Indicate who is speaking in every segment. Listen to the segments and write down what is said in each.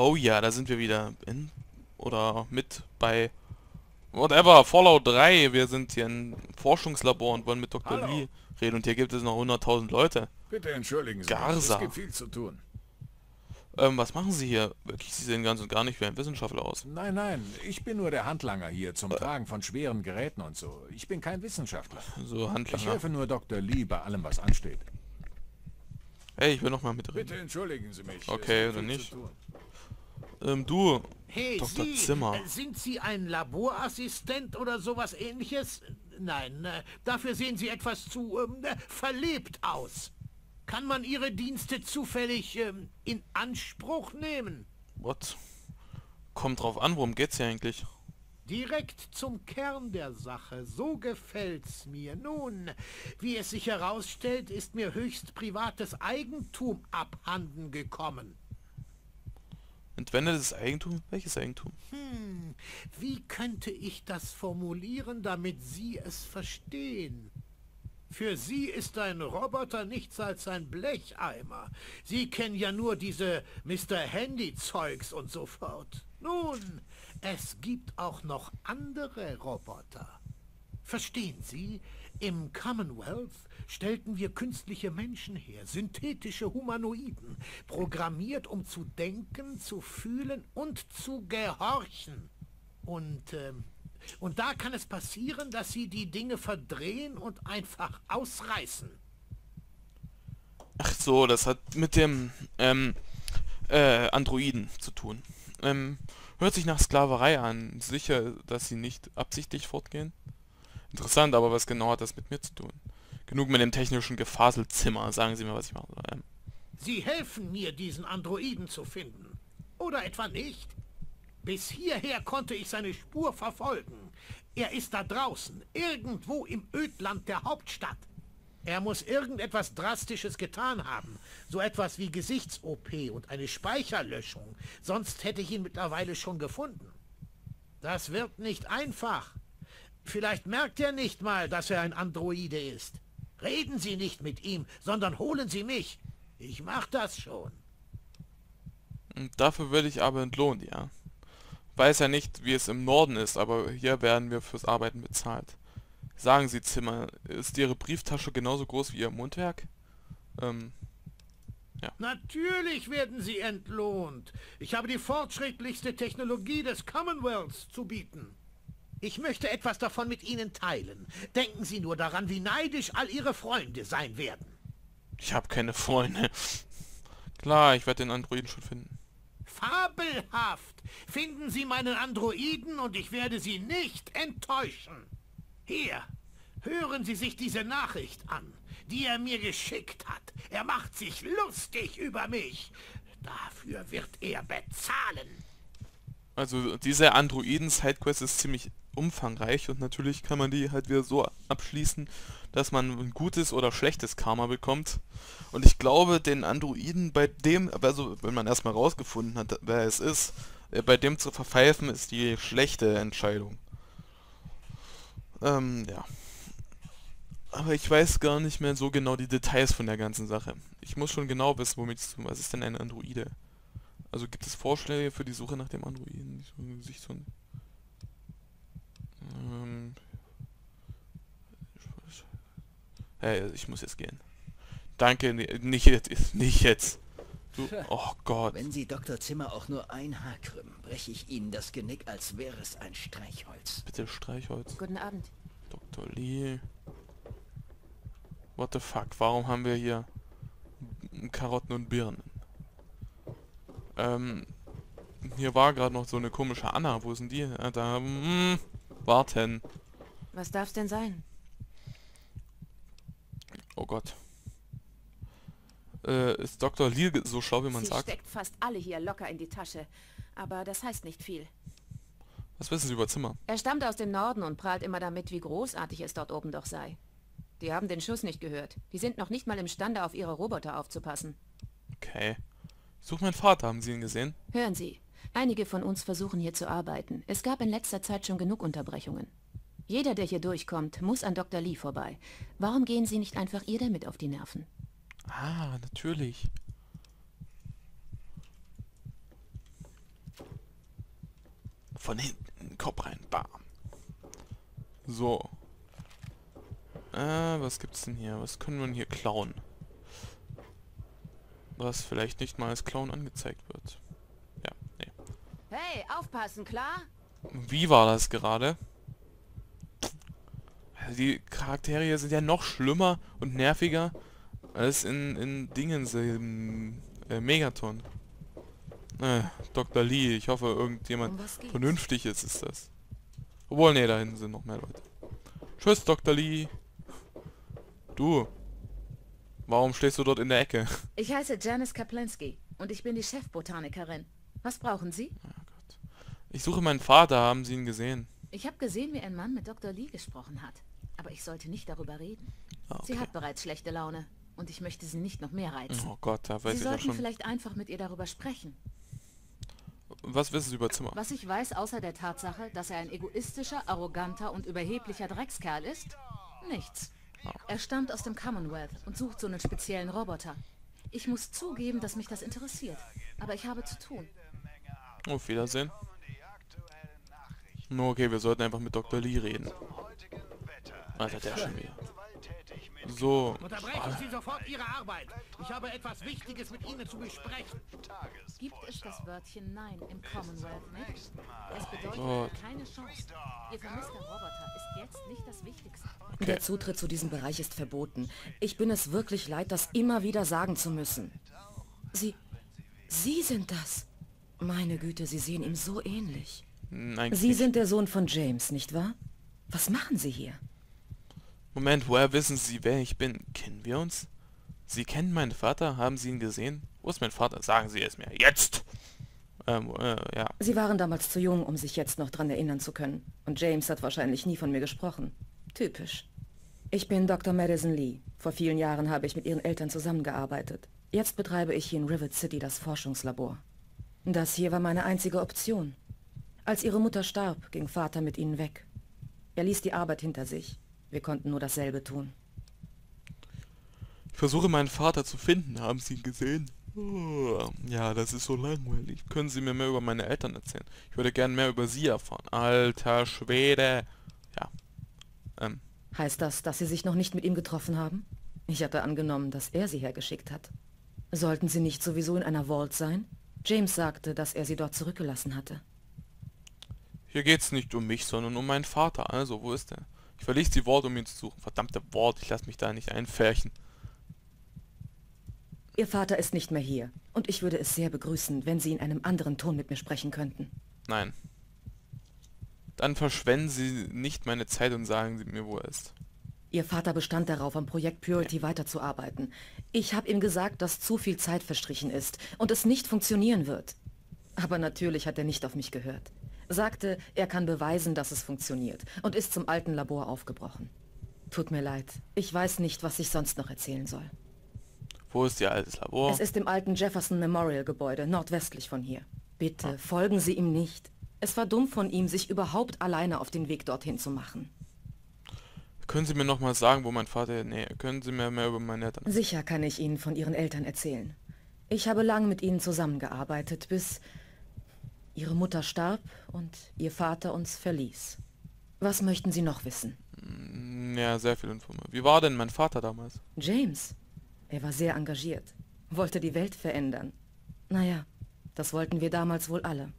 Speaker 1: Oh ja, da sind wir wieder in oder mit bei whatever, Fallout 3. Wir sind hier im Forschungslabor und wollen mit Dr.
Speaker 2: Hallo.
Speaker 1: Lee reden und hier gibt es noch 100.000 Leute.
Speaker 2: Bitte entschuldigen Sie
Speaker 1: Garza.
Speaker 2: mich, es gibt viel zu tun.
Speaker 1: Ähm, was machen Sie hier? Wirklich, Sie sehen ganz und gar nicht wie ein Wissenschaftler aus.
Speaker 2: Nein, nein, ich bin nur der Handlanger hier zum Tragen von schweren Geräten und so. Ich bin kein Wissenschaftler.
Speaker 1: So
Speaker 2: Ich
Speaker 1: Handlanger.
Speaker 2: helfe nur Dr. Lee bei allem, was ansteht.
Speaker 1: Hey, ich will noch mal mitreden.
Speaker 2: Bitte entschuldigen Sie mich.
Speaker 1: Okay, oder nicht? Ähm, du,
Speaker 3: Hey,
Speaker 1: Dr.
Speaker 3: Sie,
Speaker 1: Zimmer.
Speaker 3: äh, sind Sie ein Laborassistent oder sowas ähnliches? Nein, äh, dafür sehen Sie etwas zu ähm, äh, verlebt aus. Kann man Ihre Dienste zufällig ähm, in Anspruch nehmen?
Speaker 1: what? Kommt drauf an, worum geht's hier eigentlich?
Speaker 3: Direkt zum Kern der Sache, so gefällt's mir. Nun, wie es sich herausstellt, ist mir höchst privates Eigentum abhanden gekommen.
Speaker 1: Entwendetes Eigentum? Welches Eigentum?
Speaker 3: Hm, wie könnte ich das formulieren, damit Sie es verstehen? Für Sie ist ein Roboter nichts als ein Blecheimer. Sie kennen ja nur diese Mr. Handy-Zeugs und so fort. Nun, es gibt auch noch andere Roboter. Verstehen Sie, im Commonwealth stellten wir künstliche Menschen her, synthetische Humanoiden, programmiert, um zu denken, zu fühlen und zu gehorchen. Und, ähm, und da kann es passieren, dass sie die Dinge verdrehen und einfach ausreißen.
Speaker 1: Ach so, das hat mit dem, ähm, äh, Androiden zu tun. Ähm, hört sich nach Sklaverei an. Sicher, dass sie nicht absichtlich fortgehen? Interessant, aber was genau hat das mit mir zu tun? Genug mit dem technischen Gefaselzimmer. Sagen Sie mir, was ich machen soll. Ähm,
Speaker 3: Sie helfen mir, diesen Androiden zu finden. Oder etwa nicht? Bis hierher konnte ich seine Spur verfolgen. Er ist da draußen, irgendwo im Ödland der Hauptstadt. Er muss irgendetwas Drastisches getan haben. So etwas wie Gesichts-OP und eine Speicherlöschung. Sonst hätte ich ihn mittlerweile schon gefunden. Das wird nicht einfach. Vielleicht merkt er nicht mal, dass er ein Androide ist. Reden Sie nicht mit ihm, sondern holen Sie mich. Ich mach das schon.
Speaker 1: und dafür werde ich aber entlohnt, ja. Weiß ja nicht, wie es im Norden ist, aber hier werden wir fürs Arbeiten bezahlt. Sagen Sie, Zimmer, ist Ihre Brieftasche genauso groß wie Ihr Mundwerk? Ähm,
Speaker 3: Natürlich werden Sie entlohnt. Ich habe die fortschrittlichste Technologie des Commonwealths zu bieten. Ich möchte etwas davon mit Ihnen teilen. Denken Sie nur daran, wie neidisch all Ihre Freunde sein werden.
Speaker 1: ich habe keine Freunde. Klar, ich werde den Androiden schon finden.
Speaker 3: Fabelhaft! Finden Sie meinen Androiden und ich werde Sie nicht enttäuschen. Hier, hören Sie sich diese Nachricht an, die er mir geschickt hat. Er macht sich lustig über mich. Dafür wird er bezahlen.
Speaker 1: Also diese Androiden-Sidequest ist ziemlich umfangreich und natürlich kann man die halt wieder so abschließen, dass man ein gutes oder schlechtes Karma bekommt. Und ich glaube, den Androiden bei dem, also wenn man erstmal rausgefunden hat, wer es ist, äh, bei dem zu verpfeifen, ist die schlechte Entscheidung. Ähm, ja. Aber ich weiß gar nicht mehr so genau die Details von der ganzen Sache. Ich muss schon genau wissen, womit ich zu Was ist denn ein Androide? Also gibt es Vorschläge für die Suche nach dem Androiden? So ein Gesicht von. Ähm. Hey, ich muss jetzt gehen. Danke, ni- nicht jetzt, nicht jetzt. Du, oh Gott.
Speaker 4: Wenn Sie Dr. Zimmer auch nur ein Haar krümmen, breche ich Ihnen das Genick, als wäre es ein Streichholz.
Speaker 1: Bitte Streichholz.
Speaker 5: Guten Abend.
Speaker 1: Dr. Lee. What the fuck? Warum haben wir hier Karotten und Birnen? Ähm, hier war gerade noch so eine komische Anna. Wo sind die? Äh, da, mm, warten.
Speaker 5: Was darf's denn sein?
Speaker 1: Oh Gott. Äh, ist Dr. Ge- so schlau, wie man
Speaker 5: Sie
Speaker 1: sagt?
Speaker 5: steckt fast alle hier locker in die Tasche. Aber das heißt nicht viel.
Speaker 1: Was wissen Sie über Zimmer?
Speaker 5: Er stammt aus dem Norden und prahlt immer damit, wie großartig es dort oben doch sei. Die haben den Schuss nicht gehört. Die sind noch nicht mal imstande, auf ihre Roboter aufzupassen.
Speaker 1: Okay. Ich suche meinen Vater, haben Sie ihn gesehen?
Speaker 5: Hören Sie, einige von uns versuchen hier zu arbeiten. Es gab in letzter Zeit schon genug Unterbrechungen. Jeder, der hier durchkommt, muss an Dr. Lee vorbei. Warum gehen Sie nicht einfach ihr damit auf die Nerven?
Speaker 1: Ah, natürlich. Von hinten Kopf rein. Bam. So. Äh, was gibt's denn hier? Was können wir denn hier klauen? Was vielleicht nicht mal als Clown angezeigt wird. Ja, nee.
Speaker 5: Hey, aufpassen, klar?
Speaker 1: Wie war das gerade? Also die Charaktere hier sind ja noch schlimmer und nerviger als in, in Dingens, im äh, Megaton. Äh, Dr. Lee, ich hoffe irgendjemand
Speaker 5: Um
Speaker 1: ist, ist das. Obwohl, nee, da hinten sind noch mehr Leute. Tschüss, Dr. Lee. Du. Warum stehst du dort in der Ecke?
Speaker 5: Ich heiße Janice Kaplinski und ich bin die Chefbotanikerin. Was brauchen Sie?
Speaker 1: Ich suche meinen Vater, haben Sie ihn gesehen?
Speaker 5: Ich habe gesehen, wie ein Mann mit Dr. Lee gesprochen hat. Aber ich sollte nicht darüber reden.
Speaker 1: Ah,
Speaker 5: Sie
Speaker 1: okay.
Speaker 5: hat bereits schlechte Laune und ich möchte sie nicht noch mehr reizen.
Speaker 1: Oh Gott, da weiß
Speaker 5: Sie
Speaker 1: ich
Speaker 5: sollten
Speaker 1: schon.
Speaker 5: vielleicht einfach mit ihr darüber sprechen.
Speaker 1: Was wissen Sie über Zimmer?
Speaker 5: Was ich weiß, außer der Tatsache, dass er ein egoistischer, arroganter und überheblicher Dreckskerl ist? Nichts. Er stammt aus dem Commonwealth und sucht so einen speziellen Roboter. Ich muss zugeben, dass mich das interessiert. Aber ich habe zu tun.
Speaker 1: Auf Wiedersehen. No, okay, wir sollten einfach mit Dr. Lee reden. Alter, der schon wieder. So.
Speaker 3: Unterbrechen Sie sofort Ihre Arbeit. Ich habe etwas Wichtiges mit Ihnen zu besprechen.
Speaker 5: Gibt es das Wörtchen Nein im Commonwealth nicht? Es bedeutet
Speaker 1: Gott.
Speaker 5: keine Chance. Ihr vermisster Roboter ist jetzt nicht das Wichtigste.
Speaker 6: Der Zutritt zu diesem Bereich ist verboten. Ich bin es wirklich leid, das immer wieder sagen zu müssen. Sie... Sie sind das. Meine Güte, Sie sehen ihm so ähnlich.
Speaker 1: Nein,
Speaker 6: Sie
Speaker 1: nicht.
Speaker 6: sind der Sohn von James, nicht wahr? Was machen Sie hier?
Speaker 1: Moment, woher wissen Sie, wer ich bin? Kennen wir uns? Sie kennen meinen Vater? Haben Sie ihn gesehen? Wo ist mein Vater? Sagen Sie es mir. Jetzt! Ähm, äh, ja.
Speaker 6: Sie waren damals zu jung, um sich jetzt noch dran erinnern zu können. Und James hat wahrscheinlich nie von mir gesprochen. Typisch. Ich bin Dr. Madison Lee. Vor vielen Jahren habe ich mit ihren Eltern zusammengearbeitet. Jetzt betreibe ich hier in Rivet City das Forschungslabor. Das hier war meine einzige Option. Als ihre Mutter starb, ging Vater mit ihnen weg. Er ließ die Arbeit hinter sich. Wir konnten nur dasselbe tun.
Speaker 1: Ich versuche meinen Vater zu finden. Haben Sie ihn gesehen? Oh, Ja, das ist so langweilig. Können Sie mir mehr über meine Eltern erzählen? Ich würde gern mehr über Sie erfahren. Alter Schwede. Ja. Ähm,
Speaker 6: Heißt das, dass Sie sich noch nicht mit ihm getroffen haben? Ich hatte angenommen, dass er Sie hergeschickt hat. Sollten Sie nicht sowieso in einer Vault sein? James sagte, dass er Sie dort zurückgelassen hatte.
Speaker 1: hier geht's nicht um mich, sondern um meinen Vater. Also, wo ist er? Ich verließ die Wort, um ihn zu suchen. Verdammte Wort, ich lasse mich da nicht einfärchen.
Speaker 6: Ihr Vater ist nicht mehr hier. Und ich würde es sehr begrüßen, wenn Sie in einem anderen Ton mit mir sprechen könnten.
Speaker 1: Nein. Dann verschwenden Sie nicht meine Zeit und sagen Sie mir, wo er ist.
Speaker 6: Ihr Vater bestand darauf, am Projekt Purity weiterzuarbeiten. Ich habe ihm gesagt, dass zu viel Zeit verstrichen ist und es nicht funktionieren wird. Aber natürlich hat er nicht auf mich gehört. Sagte, er kann beweisen, dass es funktioniert und ist zum alten Labor aufgebrochen. Tut mir leid. Ich weiß nicht, was ich sonst noch erzählen soll.
Speaker 1: Wo ist Ihr altes Labor?
Speaker 6: Es ist im alten Jefferson Memorial Gebäude, nordwestlich von hier. Bitte, folgen Sie ihm nicht. Es war dumm von ihm, sich überhaupt alleine auf den Weg dorthin zu machen.
Speaker 1: Können Sie mir noch mal sagen, wo mein Vater... Nee, können Sie mir mehr über meine Eltern...
Speaker 6: Sicher kann ich Ihnen von Ihren Eltern erzählen. Ich habe lange mit ihnen zusammengearbeitet, bis Ihre Mutter starb und Ihr Vater uns verließ. Was möchten Sie noch wissen?
Speaker 1: Mm, Ja, sehr viel Information. Wie war denn mein Vater damals?
Speaker 6: James. Er war sehr engagiert, wollte die Welt verändern. Naja, das wollten wir damals wohl alle.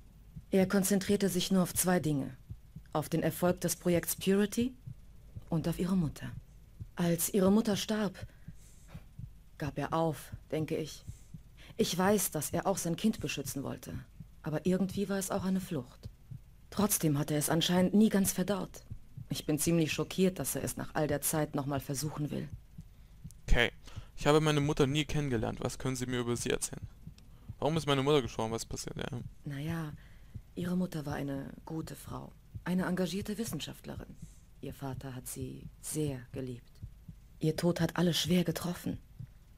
Speaker 6: Er konzentrierte sich nur auf zwei Dinge. Auf den Erfolg des Projekts Purity und auf ihre Mutter. Als ihre Mutter starb, gab er auf, denke ich. Ich weiß, dass er auch sein Kind beschützen wollte, aber irgendwie war es auch eine Flucht. Trotzdem hat er es anscheinend nie ganz verdaut. Ich bin ziemlich schockiert, dass er es nach all der Zeit nochmal versuchen will.
Speaker 1: Okay. Ich habe meine Mutter nie kennengelernt. Was können Sie mir über sie erzählen? Warum ist meine Mutter gestorben? Was passiert? Ja.
Speaker 6: Naja, ihre Mutter war eine gute Frau, eine engagierte Wissenschaftlerin. Ihr Vater hat sie sehr geliebt. Ihr Tod hat alle schwer getroffen.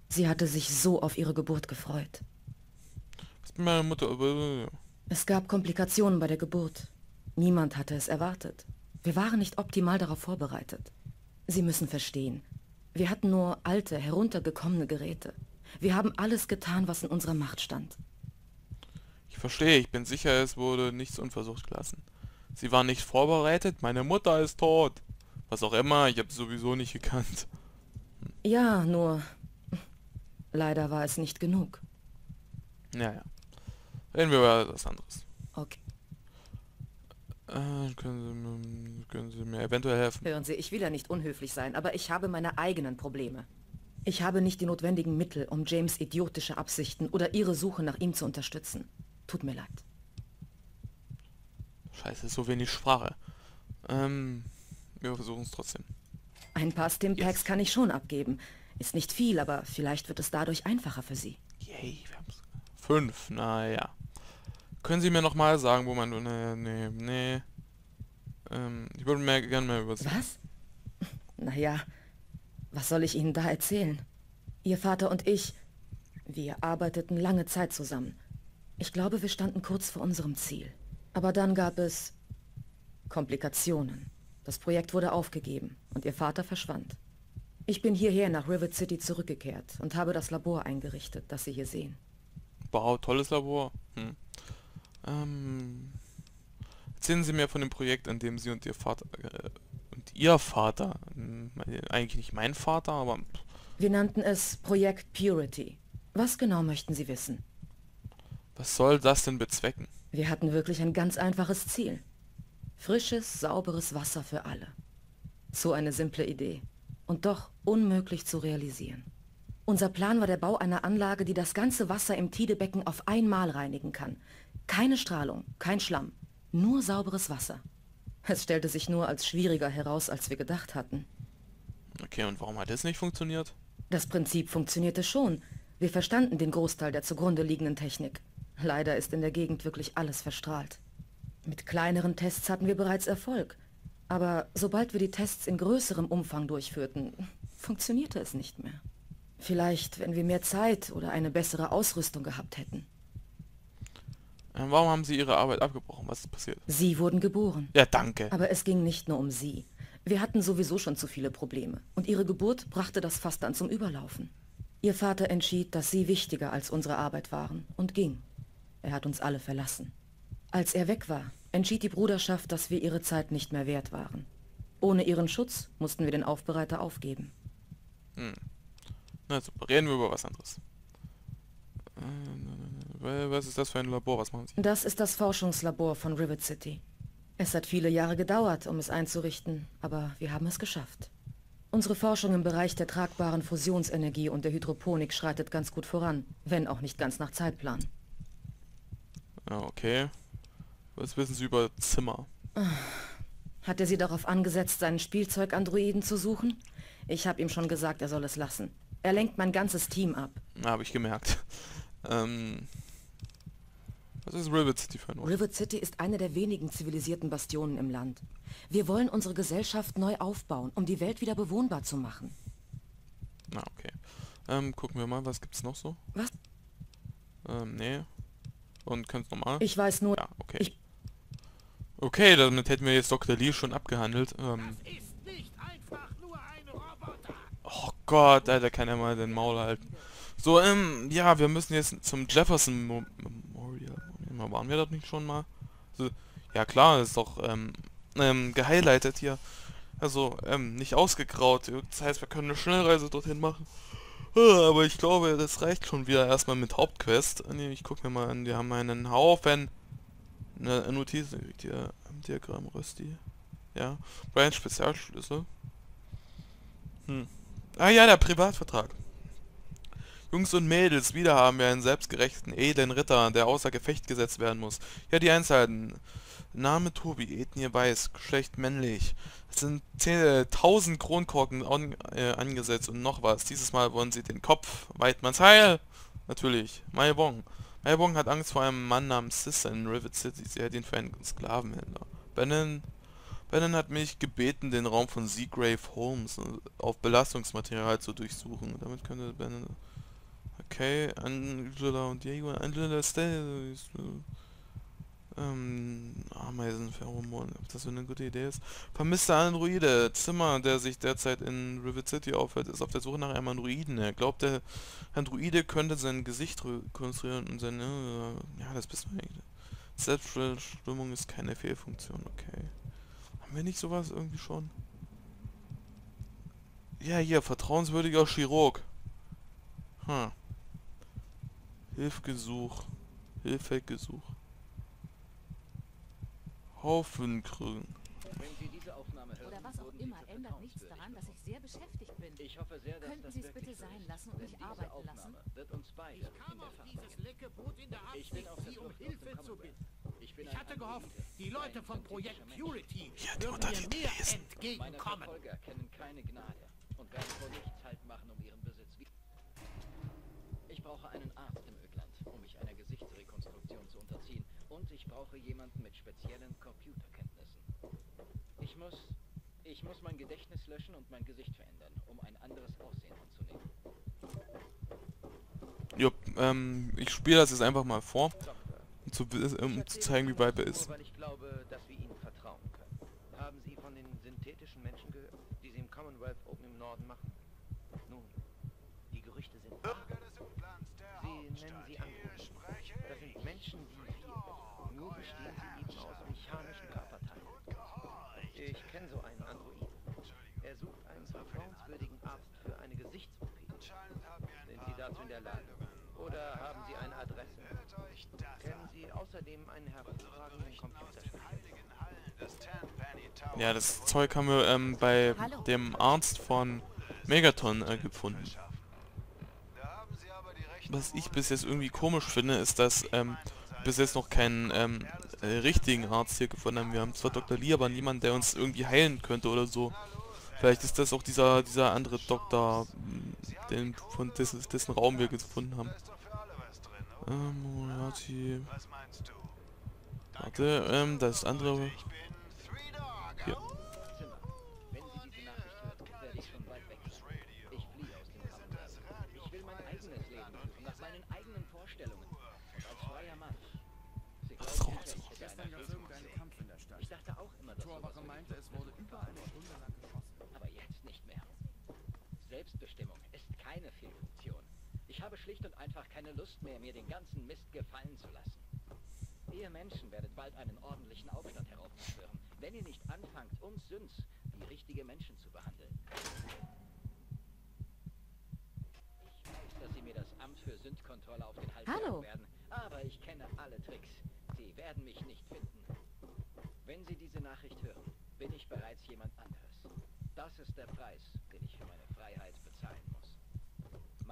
Speaker 6: Sie hatte sich so auf ihre Geburt gefreut.
Speaker 1: Was ist mit meiner Mutter?
Speaker 6: Es gab Komplikationen bei der Geburt. Niemand hatte es erwartet. Wir waren nicht optimal darauf vorbereitet. Sie müssen verstehen, wir hatten nur alte, heruntergekommene Geräte. Wir haben alles getan, was in unserer Macht stand.
Speaker 1: Ich verstehe. Ich bin sicher, es wurde nichts unversucht gelassen. Sie war nicht vorbereitet, meine Mutter ist tot. Was auch immer, ich habe sowieso nicht gekannt.
Speaker 6: Ja, nur... Leider war es nicht genug.
Speaker 1: Naja. Reden wir über was anderes.
Speaker 6: Okay.
Speaker 1: Äh, können, Sie mir, können Sie mir eventuell helfen?
Speaker 6: Hören Sie, ich will ja nicht unhöflich sein, aber ich habe meine eigenen Probleme. Ich habe nicht die notwendigen Mittel, um James idiotische Absichten oder Ihre Suche nach ihm zu unterstützen. Tut mir leid.
Speaker 1: Scheiße, so wenig Sprache. Ähm, wir versuchen es trotzdem.
Speaker 6: Ein paar Stimpacks
Speaker 1: Yes.
Speaker 6: kann ich schon abgeben. Ist nicht viel, aber vielleicht wird es dadurch einfacher für Sie.
Speaker 1: Yay, wir haben's. Fünf, naja. Können Sie mir nochmal sagen, wo man... Nee, nee, nee. Ähm, ich würde mehr gerne mehr über...
Speaker 6: Was? Naja, was soll ich Ihnen da erzählen? Ihr Vater und ich, wir arbeiteten lange Zeit zusammen. Ich glaube, wir standen kurz vor unserem Ziel. Aber dann gab es Komplikationen. Das Projekt wurde aufgegeben und Ihr Vater verschwand. Ich bin hierher nach Rivet City zurückgekehrt und habe das Labor eingerichtet, das Sie hier sehen.
Speaker 1: Wow, tolles Labor. Hm. Ähm, erzählen Sie mir von dem Projekt, an dem Sie und Ihr Vater... Äh, und Ihr Vater... hm, Eigentlich nicht mein Vater, aber...
Speaker 6: Wir nannten es Projekt Purity. Was genau möchten Sie wissen?
Speaker 1: Was soll das denn bezwecken?
Speaker 6: Wir hatten wirklich ein ganz einfaches Ziel. Frisches, sauberes Wasser für alle. So eine simple Idee. Und doch unmöglich zu realisieren. Unser Plan war der Bau einer Anlage, die das ganze Wasser im Tidebecken auf einmal reinigen kann. Keine Strahlung, kein Schlamm, nur sauberes Wasser. Es stellte sich nur als schwieriger heraus, als wir gedacht hatten.
Speaker 1: Okay, und warum hat das nicht funktioniert?
Speaker 6: Das Prinzip funktionierte schon. Wir verstanden den Großteil der zugrunde liegenden Technik. Leider ist in der Gegend wirklich alles verstrahlt. Mit kleineren Tests hatten wir bereits Erfolg. Aber sobald wir die Tests in größerem Umfang durchführten, funktionierte es nicht mehr. Vielleicht, wenn wir mehr Zeit oder eine bessere Ausrüstung gehabt hätten.
Speaker 1: Ähm, warum haben Sie Ihre Arbeit abgebrochen? Was ist passiert?
Speaker 6: Sie wurden geboren.
Speaker 1: Ja, danke.
Speaker 6: Aber es ging nicht nur um sie. Wir hatten sowieso schon zu viele Probleme. Und ihre Geburt brachte das Fass dann zum Überlaufen. Ihr Vater entschied, dass sie wichtiger als unsere Arbeit waren und ging. Er hat uns alle verlassen. Als er weg war, entschied die Bruderschaft, dass wir ihre Zeit nicht mehr wert waren. Ohne ihren Schutz mussten wir den Aufbereiter aufgeben.
Speaker 1: Na super, reden wir über was anderes. Äh, Was ist das für ein Labor? Was machen Sie?
Speaker 6: Das ist das Forschungslabor von Rivet City. Es hat viele Jahre gedauert, um es einzurichten, aber wir haben es geschafft. Unsere Forschung im Bereich der tragbaren Fusionsenergie und der Hydroponik schreitet ganz gut voran, wenn auch nicht ganz nach Zeitplan.
Speaker 1: Okay. Was wissen Sie über Zimmer?
Speaker 6: Hat er sie darauf angesetzt, seinen Spielzeug-Androiden zu suchen? Ich habe ihm schon gesagt, er soll es lassen. Er lenkt mein ganzes Team ab.
Speaker 1: Habe ich gemerkt. Ähm, was ist Rivet City für ein Ort?
Speaker 6: Rivet City ist eine der wenigen zivilisierten Bastionen im Land. Wir wollen unsere Gesellschaft neu aufbauen, um die Welt wieder bewohnbar zu machen.
Speaker 1: Na, okay. Ähm, gucken wir mal, was gibt's noch so?
Speaker 6: Was?
Speaker 1: Ähm, nee. Und ganz normal?
Speaker 6: Ich weiß nur,
Speaker 1: Ja, okay.
Speaker 6: Ich-
Speaker 1: Okay, damit hätten wir jetzt Dr. Lee schon abgehandelt. Ähm,
Speaker 3: Ist nicht einfach nur ein Roboter.
Speaker 1: oh Gott, Alter, kann er mal den Maul halten. So, ähm, ja, wir müssen jetzt zum Jefferson Mo mal, Waren wir dort nicht schon mal? So, ja klar, ist doch, ähm, ähm, gehighlightet hier. Also, ähm, nicht ausgegraut. Das heißt, wir können eine Schnellreise dorthin machen. Ah, Aber ich glaube, das reicht schon wieder erstmal mit Hauptquest. Ah, ich guck mir mal an, wir haben einen Haufen eine Notiz, hier am Diagramm Rösti. Ja. Brian Spezialschlüssel. Hm. Ah ja, der Privatvertrag. Jungs und Mädels, wieder haben wir einen selbstgerechten, edlen Ritter, der außer Gefecht gesetzt werden muss. Ja, die Einzelheiten. Name Tobi, Ethnie weiß, Geschlecht männlich. Es sind 10.000 Kronkorken an, äh, angesetzt und noch was. Dieses Mal wollen sie den Kopf. Weidmanns Heil! Natürlich. Mai Wong. Mai Wong hat Angst vor einem Mann namens Sister in Rivet City. Sie hält ihn für einen Sklavenhändler. Bannon, Bannon hat mich gebeten, den Raum von Seagrave Holmes äh, auf Belastungsmaterial zu durchsuchen. Damit könnte Bannon... Okay, Angela und Diego. Angela Stay... Ähm, Ameisenpheromon, ob das so eine gute Idee ist. Vermisster Androide. Zimmer, der sich derzeit in Rivet City aufhält, ist auf der Suche nach einem Androiden. Er glaubt, der Androide könnte sein Gesicht rekonstruieren und seine... Ja, das bist du eigentlich. Selbstbestimmung ist keine Fehlfunktion, okay. Haben wir nicht sowas irgendwie schon? Ja, hier, vertrauenswürdiger Chirurg. Hm. Hilfgesuch. Hilfegesuch. Haufenkrügen.
Speaker 4: Wenn Sie diese Aufnahme hören,
Speaker 5: Oder was auch immer, ändert nichts daran, dass ich sehr beschäftigt bin.
Speaker 4: Ich hoffe sehr, dass
Speaker 5: Könnten
Speaker 4: das
Speaker 5: Sie es bitte
Speaker 4: so
Speaker 5: sein
Speaker 4: ist,
Speaker 5: lassen und mich arbeiten
Speaker 4: Aufnahme
Speaker 5: lassen?
Speaker 4: wird uns beide
Speaker 3: Ich kam auf dieses lecke Boot in der
Speaker 4: Ich bin
Speaker 3: Absicht, Sie um Hilfe zu bitten.
Speaker 4: Ich
Speaker 3: Ich hatte gehofft, die Leute vom Projekt. Purity
Speaker 1: Ja,
Speaker 3: würden mir mehr entgegenkommen.
Speaker 4: Verfolger kennen keine Gnade und werden vor nichts Halt machen, um ihren Besitz. Ich brauche einen Arzt im um mich einer Gesichtsrekonstruktion zu unterziehen. Und ich brauche jemanden mit speziellen Computerkenntnissen. Ich muss... Ich muss mein Gedächtnis löschen und mein Gesicht verändern, um ein anderes Aussehen anzunehmen.
Speaker 1: Jupp, ähm, ich spiele das jetzt einfach mal vor, um zu, um zu zeigen, wie weit er
Speaker 4: nur,
Speaker 1: ist.
Speaker 4: weil ich glaube, dass wir ihnen vertrauen können. Haben Sie von den synthetischen Menschen gehört, die Sie im Commonwealth oben im Norden machen? Nun, die Gerüchte sind wahr. Sie nennen sie Androiden. Das sind Menschen wie wir. Nur bestehen sie eben aus mechanischen Körperteilen. Ich kenne so einen Androiden. Er sucht einen vertrauenswürdigen Arzt für eine Gesichts-OP. Sind Sie dazu in der Lage? Oder haben Sie eine Adresse? Kennen Sie außerdem einen hervorragenden Computerspezialisten?
Speaker 1: Ja, das Zeug haben wir ähm, bei
Speaker 5: Hallo.
Speaker 1: dem Arzt von Megaton äh, gefunden. Was ich bis jetzt irgendwie komisch finde, ist, dass ähm, bis jetzt noch keinen ähm, äh, richtigen Arzt hier gefunden haben. Wir haben zwar Dr. Lee, aber niemand, der uns irgendwie heilen könnte oder so. Vielleicht ist das auch dieser dieser andere Doktor, m, den von dessen, dessen Raum wir gefunden haben. Ähm, Moriarty. Warte, ähm, das andere. Hier.
Speaker 4: Ich
Speaker 1: Das
Speaker 4: dachte auch immer, dass
Speaker 7: Torwache meinte, es wurde über eine Stunde lang geschossen.
Speaker 4: aber jetzt nicht mehr. Selbstbestimmung ist keine Fehlfunktion. Ich habe schlicht und einfach keine Lust mehr, mir den ganzen Mist gefallen zu lassen. Ihr Menschen werdet bald einen ordentlichen Aufstand heraufbeschwören, wenn ihr nicht anfangt, uns Süns wie richtige Menschen zu behandeln. Ich weiß, dass sie mir das Amt für Sündkontrolle auf den Hals
Speaker 5: Hallo.
Speaker 4: werden, aber ich kenne alle Tricks. Sie werden mich nicht finden. Wenn Sie diese Nachricht hören, bin ich bereits jemand anderes. Das ist der Preis, den ich für meine Freiheit.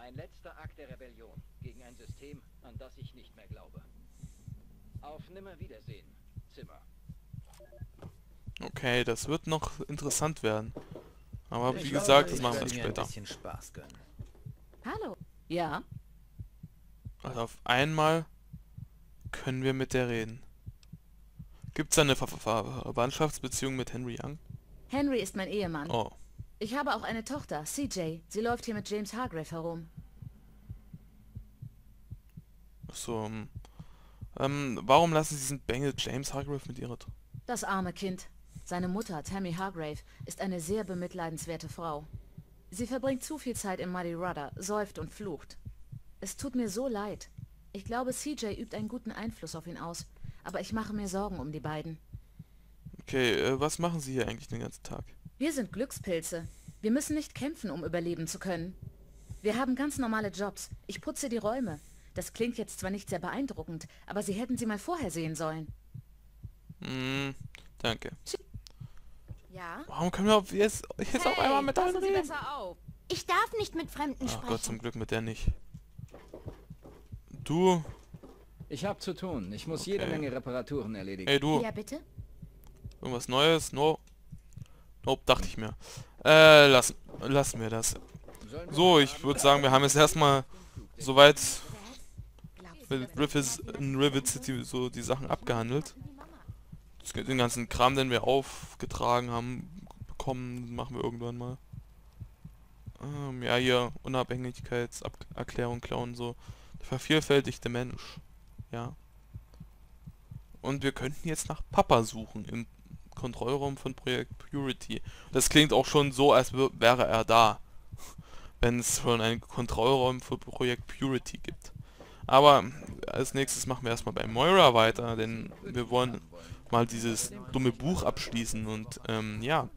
Speaker 4: Mein letzter Akt der Rebellion gegen ein System, an das ich nicht mehr glaube. Auf Nimmerwiedersehen, Zimmer.
Speaker 1: Okay, das wird noch interessant werden. Aber wie
Speaker 4: Ich
Speaker 1: gesagt, das machen wir später.
Speaker 5: Hallo. Ja?
Speaker 1: Also auf einmal können wir mit der reden. Gibt's da eine Ver Ver Verwandtschaftsbeziehung mit Henry Young?
Speaker 5: Henry ist mein Ehemann.
Speaker 1: Oh,
Speaker 5: Ich habe auch eine Tochter, CJ. Sie läuft hier mit James Hargrave herum.
Speaker 1: so. ähm, Ähm, warum lassen Sie diesen Bengel James Hargrave mit ihrer...
Speaker 5: Das arme Kind. Seine Mutter, Tammy Hargrave, ist eine sehr bemitleidenswerte Frau. Sie verbringt zu viel Zeit im Muddy Rudder, säuft und flucht. Es tut mir so leid. Ich glaube, CJ übt einen guten Einfluss auf ihn aus, aber ich mache mir Sorgen um die beiden.
Speaker 1: Okay, äh, was machen Sie hier eigentlich den ganzen Tag?
Speaker 5: Wir sind Glückspilze. Wir müssen nicht kämpfen, um überleben zu können. Wir haben ganz normale Jobs. Ich putze die Räume. Das klingt jetzt zwar nicht sehr beeindruckend, aber Sie hätten sie mal vorher sehen sollen.
Speaker 1: Hm, danke.
Speaker 8: Ja?
Speaker 1: Warum können wir auf jetzt, jetzt auf einmal mit allen reden?
Speaker 8: Ich darf nicht mit Fremden
Speaker 1: Ach
Speaker 8: sprechen.
Speaker 1: Gott, zum Glück mit der nicht. Du,
Speaker 9: Ich hab zu tun. Ich muss jede
Speaker 1: Okay.
Speaker 9: Menge Reparaturen erledigen.
Speaker 1: ey du,
Speaker 8: Ja, bitte?
Speaker 1: irgendwas Neues? No. Nope, dachte ich mir. Äh, lassen, lassen wir das. So, ich würde sagen, wir haben jetzt erstmal soweit mit Rivets, in Rivet City so die Sachen abgehandelt. Das- Den ganzen Kram, den wir aufgetragen haben, bekommen, machen wir irgendwann mal. Ähm, ja, hier, Unabhängigkeitserklärung klauen, so. Der vervielfältigte Mensch. Ja. Und wir könnten jetzt nach Papa suchen im Kontrollraum von Projekt Purity. Das klingt auch schon so, als wär- wäre er da. Wenn es schon einen Kontrollraum für Projekt Purity gibt. Aber als nächstes machen wir erstmal bei Moira weiter, denn wir wollen mal dieses dumme Buch abschließen und ähm, ja,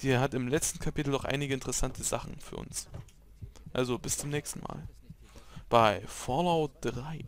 Speaker 1: die hat im letzten Kapitel noch einige interessante Sachen für uns. Also bis zum nächsten Mal bei Fallout 3.